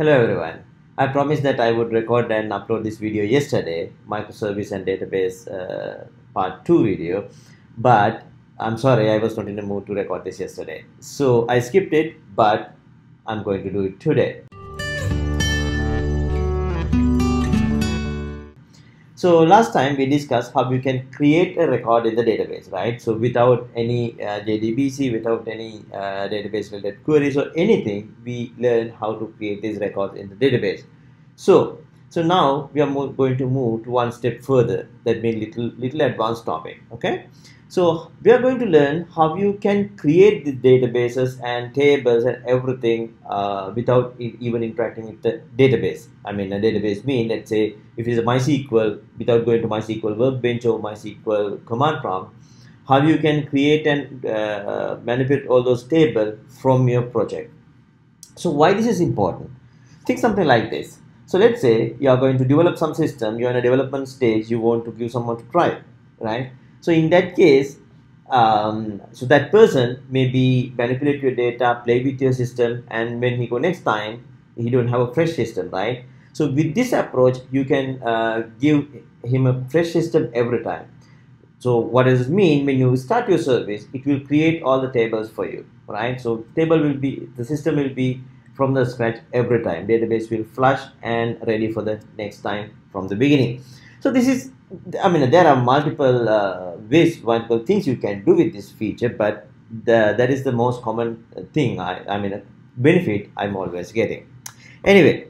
Hello everyone. I promised that I would record and upload this video yesterday, microservice and database uh, part 2 video, but I'm sorry I was not in the mood to record this yesterday. So I skipped it, but I'm going to do it today. So last time we discussed how you can create a record in the database, right? So without any uh, JDBC, without any uh, database related queries or anything, we learn how to create these records in the database. So, so now we are going to move to one step further. That means little little advanced topic. Okay. So we are going to learn how you can create the databases and tables and everything uh, without even interacting with the database. I mean, a database mean let's say if it's a MySQL, without going to MySQL Workbench or MySQL command prompt, how you can create and uh, manipulate all those tables from your project. So why this is important? Think something like this. So let's say you are going to develop some system, you're in a development stage, you want to give someone to try, right? So in that case, um, so that person maybe manipulate your data, play with your system, and when he go next time, he don't have a fresh system, right? So with this approach, you can uh, give him a fresh system every time. So what does it mean? When you start your service, it will create all the tables for you, right? So table will be, the system will be from the scratch every time. Database will flush and ready for the next time from the beginning. So this is I mean, there are multiple uh, ways, multiple things you can do with this feature, but the, that is the most common thing. I, I mean, benefit I'm always getting. Anyway,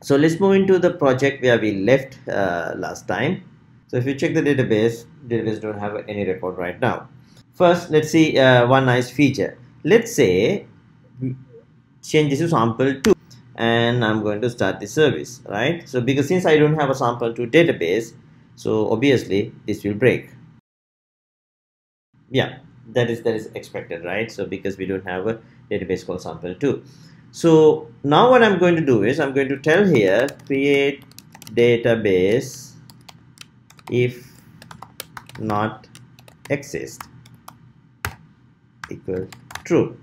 so let's move into the project where we left uh, last time. So if you check the database, database don't have any record right now. First, let's see uh, one nice feature. Let's say change this to sample 2 and I'm going to start the service, right? So because since I don't have a sample 2 database, so obviously this will break. Yeah that is that is expected right? So because we don't have a database called sample2 so now what i'm going to do is i'm going to tell here create database if not exist equal true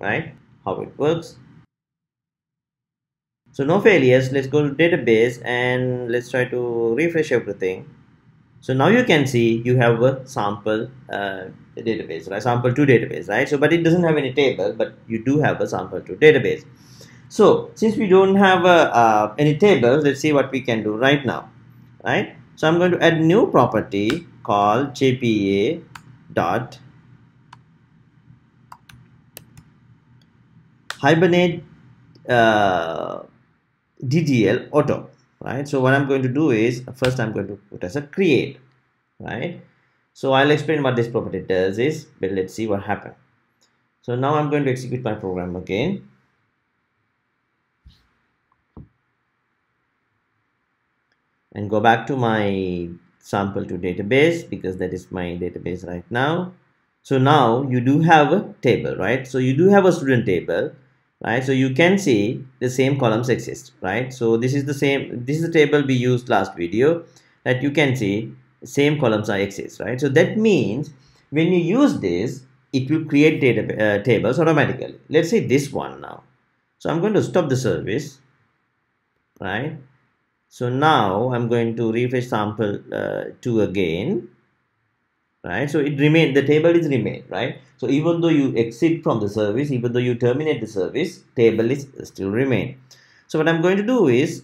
right how it works. So no failures. Let's go to database and let's try to refresh everything. So now you can see you have a sample uh, database right? Sample 2 database right? So but it doesn't have any table but you do have a sample 2 database. So since we don't have a, uh, any table let's see what we can do right now right? So I'm going to add new property called jpa dot hibernate uh, DDL auto, right? So what I'm going to do is first I'm going to put as a create, right? So I'll explain what this property does is, but let's see what happened. So now I'm going to execute my program again. And go back to my sample 2 database because that is my database right now. So now you do have a table, right? So you do have a student table right? So you can see the same columns exist right? So this is the same this is the table we used last video that you can see same columns are exist right? So that means when you use this it will create data uh, tables automatically. Let's say this one now. So i'm going to stop the service right? So now i'm going to refresh sample uh, 2 again right? So it remain the table is remain right? So even though you exit from the service even though you terminate the service table is still remain. So what i'm going to do is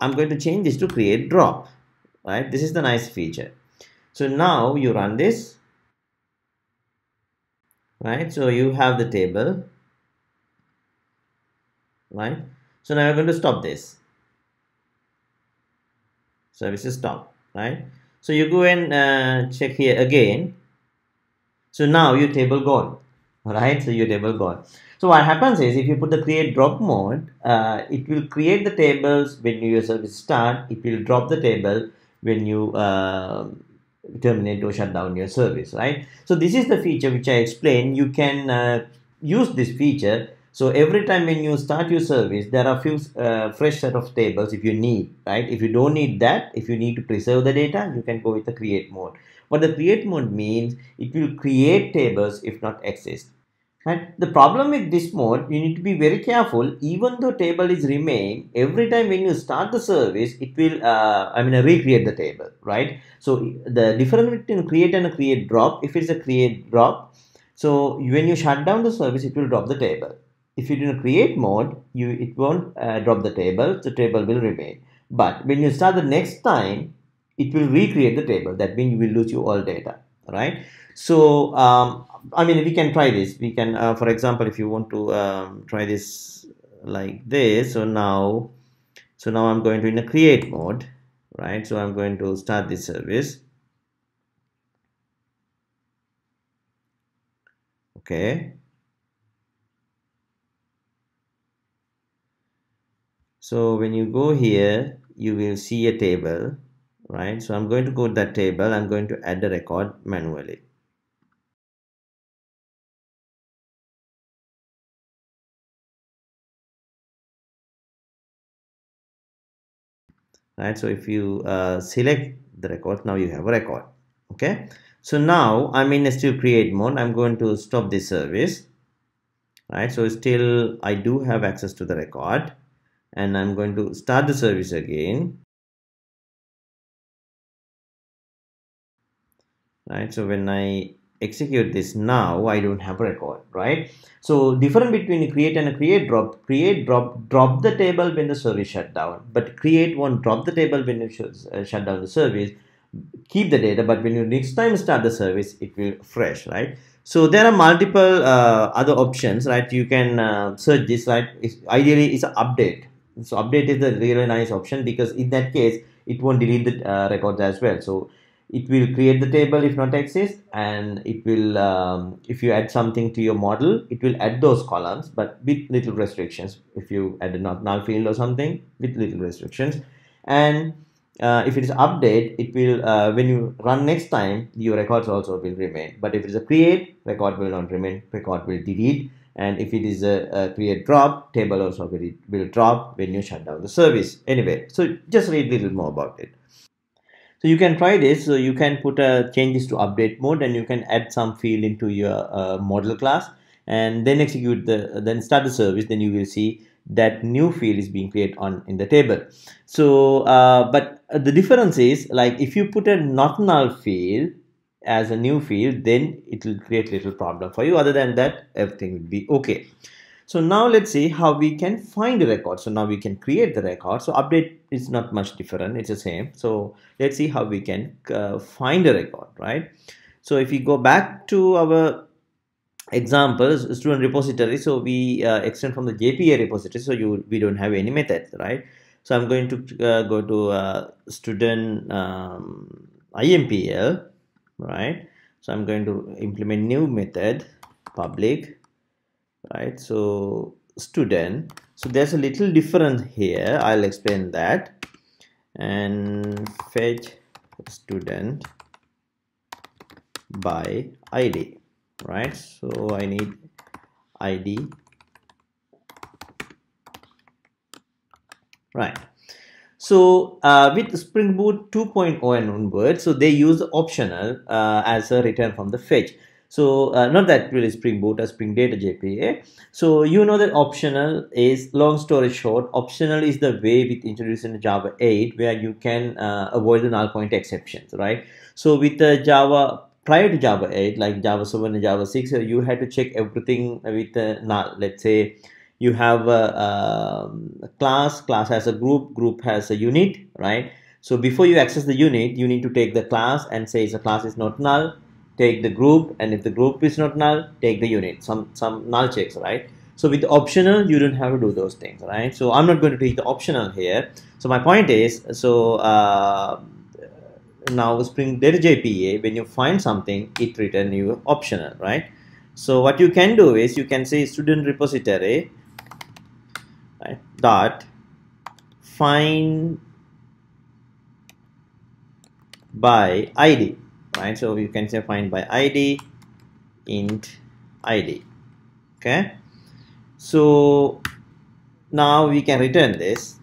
i'm going to change this to create drop right? This is the nice feature. So now you run this right? So you have the table right? So now we're going to stop this. Service is stop right so you go and uh, check here again. So now your table gone, right? So your table gone. So what happens is if you put the create drop mode, uh, it will create the tables when your service start. It will drop the table when you uh, terminate or shut down your service, right? So this is the feature which I explained. You can uh, use this feature so every time when you start your service, there are few uh, fresh set of tables if you need, right? If you don't need that, if you need to preserve the data, you can go with the create mode. What the create mode means, it will create tables if not exist. And the problem with this mode, you need to be very careful. Even though table is remain, every time when you start the service, it will, uh, I mean, recreate the table, right? So the difference between create and create drop, if it's a create drop, so when you shut down the service, it will drop the table. If you do a create mode, you it won't uh, drop the table. The table will remain. But when you start the next time, it will recreate the table. That means you will lose your all data, right? So um, I mean, we can try this. We can, uh, for example, if you want to um, try this like this. So now, so now I'm going to in a create mode, right? So I'm going to start this service. Okay. So when you go here, you will see a table, right? So I'm going to go to that table. I'm going to add the record manually. right so if you uh, select the record now you have a record okay so now i'm in still create mode i'm going to stop this service right so still i do have access to the record and i'm going to start the service again. Right so when i execute this now I don't have a record right? So different between create and create drop. Create drop drop the table when the service shut down. But create won't drop the table when you uh, shut down the service. Keep the data but when you next time start the service it will fresh right? So there are multiple uh, other options right? You can uh, search this right? It's, ideally it's an update so update is a really nice option because in that case it won't delete the uh, records as well. So it will create the table if not exist and it will um, if you add something to your model it will add those columns but with little restrictions. If you add a null field or something with little restrictions. And uh, if it is update it will uh, when you run next time your records also will remain. But if it is a create record will not remain. Record will delete and if it is a, a create drop table also will, will drop when you shut down the service anyway so just read a little more about it so you can try this. So you can put a changes to update mode and you can add some field into your uh, model class and then execute the then start the service. Then you will see that new field is being created on in the table. So uh, but the difference is like if you put a not null field as a new field, then it will create little problem for you. Other than that, everything will be okay. So now let's see how we can find the record. So now we can create the record. So update is not much different. It's the same. So let's see how we can uh, find a record, right? So if we go back to our examples, student repository. So we uh, extend from the JPA repository. So you we don't have any methods, right? So I'm going to uh, go to uh, student um, IMPL, right? So I'm going to implement new method public right? So student. So there's a little difference here. I'll explain that. And fetch student by ID right? So I need ID right so uh, with Spring Boot 2.0 and onward so they use optional uh, as a return from the fetch so uh, not that really Spring Boot or Spring Data JPA. So you know that optional is long story short. Optional is the way with introducing Java 8 where you can uh, avoid the null point exceptions, right? So with the Java prior to Java 8, like Java 7 and Java 6, uh, you had to check everything with the null. Let's say you have a, um, a class, class has a group, group has a unit, right? So before you access the unit, you need to take the class and say the class is not null. Take the group and if the group is not null take the unit. Some some null checks right? So with optional you don't have to do those things right? So i'm not going to teach the optional here. So my point is so uh, now spring data jpa when you find something it return you optional right? So what you can do is you can say student repository dot find by id right? So you can say find by id int id okay? So now we can return this.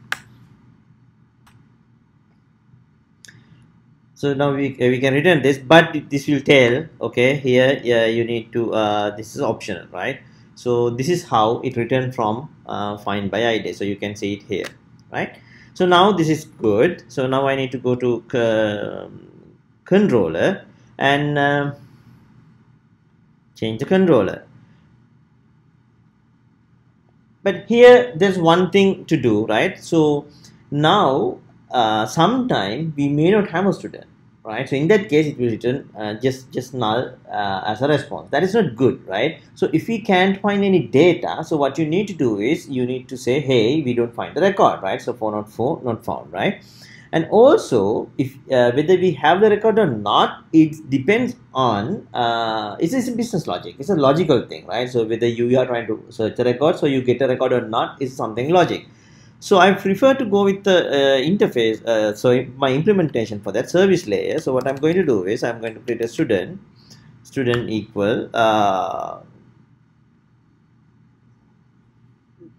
So now we, uh, we can return this but this will tell okay here yeah you need to uh, this is optional right so this is how it returned from uh, find by id so you can see it here right? So now this is good. So now I need to go to uh, controller and uh, change the controller. But here there's one thing to do right? So now uh, sometime we may not have a student right? So in that case it will return uh, just just null uh, as a response. That is not good right? So if we can't find any data so what you need to do is you need to say hey we don't find the record right? So 404 not found right? And also if uh, whether we have the record or not it depends on uh, it's, it's a business logic. It's a logical thing right? So whether you are trying to search a record so you get a record or not is something logic so I prefer to go with the uh, interface. Uh, so my implementation for that service layer. So what I'm going to do is I'm going to create a student, student equal uh,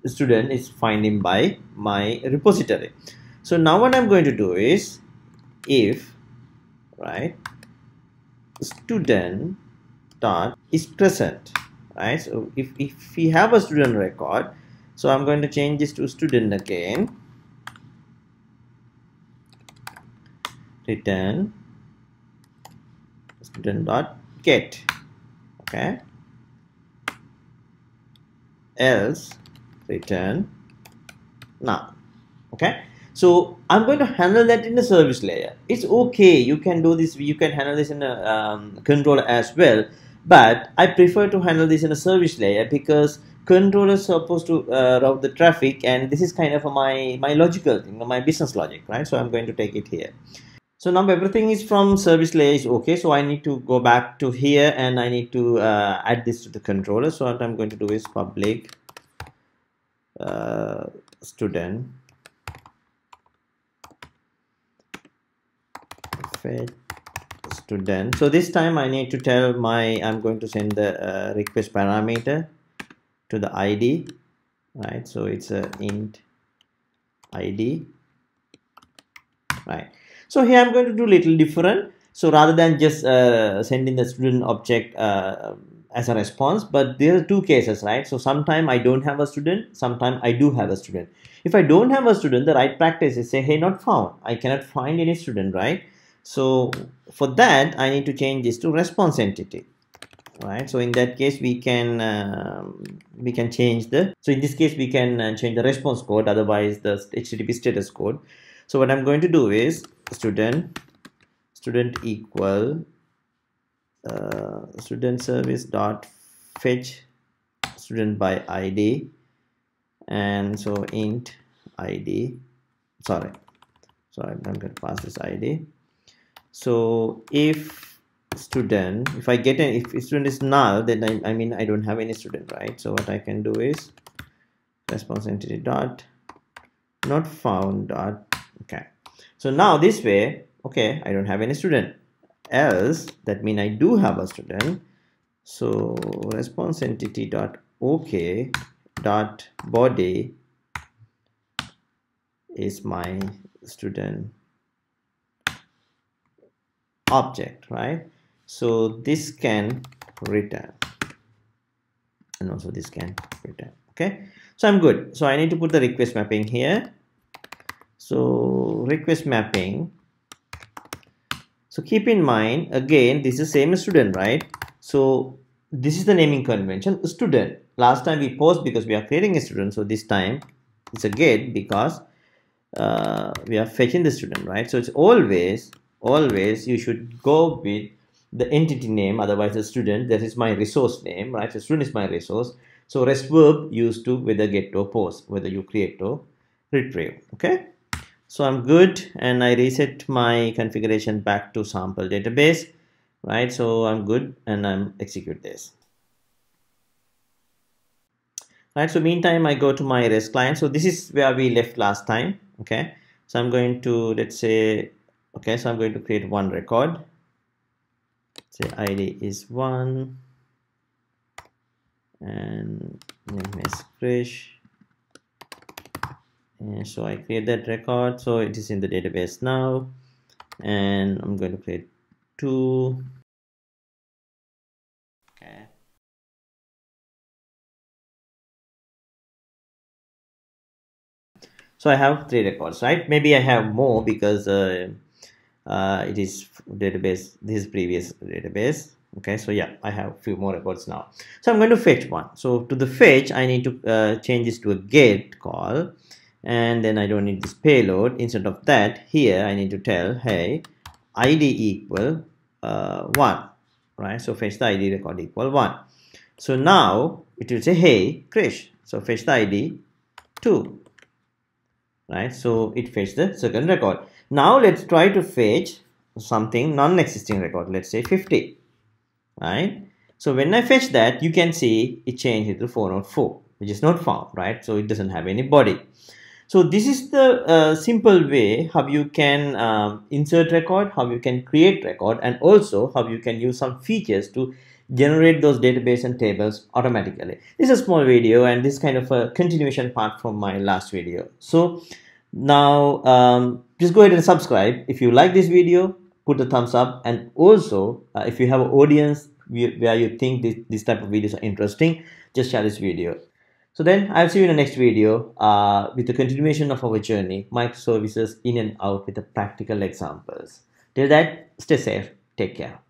student is finding by my repository. So now what I'm going to do is if right student dot is present right so if, if we have a student record so I'm going to change this to student again. Return. Student dot get. Okay. Else return. Now. Okay. So I'm going to handle that in the service layer. It's okay. You can do this. You can handle this in a um, controller as well. But I prefer to handle this in a service layer because controller is supposed to uh, route the traffic and this is kind of my my logical thing my business logic right? So i'm going to take it here. So now everything is from service layer is okay? So i need to go back to here and i need to uh, add this to the controller. So what i'm going to do is public uh, student. Fetch student. So this time i need to tell my i'm going to send the uh, request parameter to the id right? So it's a int id right? So here i'm going to do little different. So rather than just uh, sending the student object uh, as a response but there are two cases right? So sometime i don't have a student sometime i do have a student. If i don't have a student the right practice is say hey not found. I cannot find any student right? So for that i need to change this to response entity right? So in that case we can um, we can change the so in this case we can uh, change the response code otherwise the http status code. So what i'm going to do is student student equal uh, student service dot fetch student by id and so int id sorry sorry i'm going to pass this id so if student if i get an if student is null then I, I mean i don't have any student right? So what i can do is response entity dot not found dot okay. So now this way okay i don't have any student. Else that mean i do have a student. So response entity dot okay dot body is my student object right so this can return. And also this can return. Okay? So i'm good. So i need to put the request mapping here. So request mapping. So keep in mind again this is the same student right? So this is the naming convention student. Last time we post because we are creating a student. So this time it's a get because uh, we are fetching the student right? So it's always always you should go with the entity name otherwise the student that is my resource name right? The student is my resource. So rest verb used to whether get or post whether you create or retrieve okay? So i'm good and i reset my configuration back to sample database right? So i'm good and i'm execute this. Right so meantime i go to my rest client. So this is where we left last time okay? So i'm going to let's say okay so i'm going to create one record the id is 1 and name is Krish and so I create that record. So it is in the database now. And I'm going to create two. Okay. So I have three records right? Maybe I have more because uh, uh, it is database this previous database. Okay so yeah I have few more records now. So I'm going to fetch one. So to the fetch I need to uh, change this to a get call and then I don't need this payload. Instead of that here I need to tell hey id equal uh, 1 right? So fetch the id record equal 1 so now it will say hey Krish so fetch the id 2 right? So it fetched the second record now let's try to fetch something non-existing record let's say 50 right so when I fetch that you can see it changed it to 404 which is not found right so it doesn't have any body so this is the uh, simple way how you can um, insert record, how you can create record, and also how you can use some features to generate those database and tables automatically. This is a small video and this kind of a continuation part from my last video. So now um, just go ahead and subscribe. If you like this video, put a thumbs up and also uh, if you have an audience where you think this, this type of videos are interesting, just share this video. So then I'll see you in the next video uh, with the continuation of our journey, microservices in and out with the practical examples. Till that, stay safe, take care.